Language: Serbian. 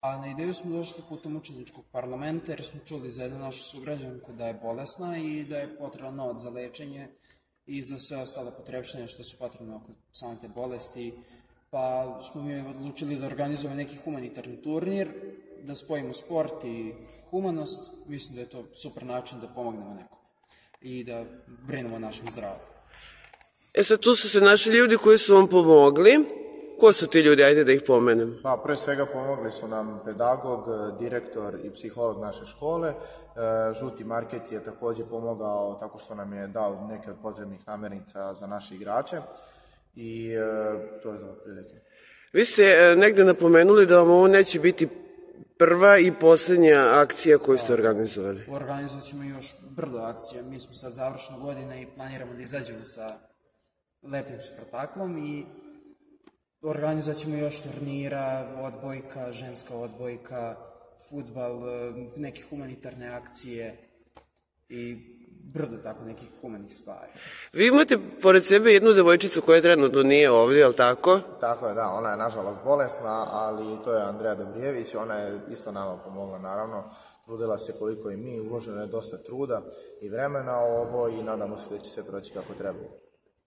A na ideju smo došli putem učeničkog parlamenta jer smo čuli za jednu našu sugrađanku da je bolesna i da je potreban novac za lečenje i za sve ostale potrebštine što su potrebne oko same te bolesti. Pa smo mi odlučili da organizujemo neki humanitarni turnir, da spojimo sport i humanost. Mislim da je to super način da pomognemo nekom i da brinemo našem zdravlju. E sad, tu su se naši ljudi koji su vam pomogli. Ko su ti ljudi? Ajde da ih pomenem. Pa, pre svega pomogli su nam pedagog, direktor i psiholog naše škole. E, Žuti market je takođe pomogao tako što nam je dao neke od potrebnih namernica za naše igrače. I e, to je to prilike. Vi ste e, negde napomenuli da vam ovo neće biti prva i poslednja akcija koju ste organizovali. Organizovat ćemo još brdo akcija. Mi smo sad završna godina i planiramo da izađemo sa lepim Spartakom i organizovat ćemo još turnira, odbojka, ženska odbojka, futbal, neke humanitarne akcije i brdo tako nekih humanih stvari. Vi imate pored sebe jednu devojčicu koja trenutno nije ovdje, je li tako? Tako je, da, ona je nažalost bolesna, ali to je Andreja Dobrijević, ona je isto nama pomogla, naravno, trudila se koliko i mi, uloženo je dosta truda i vremena ovo i nadamo se da će sve proći kako treba.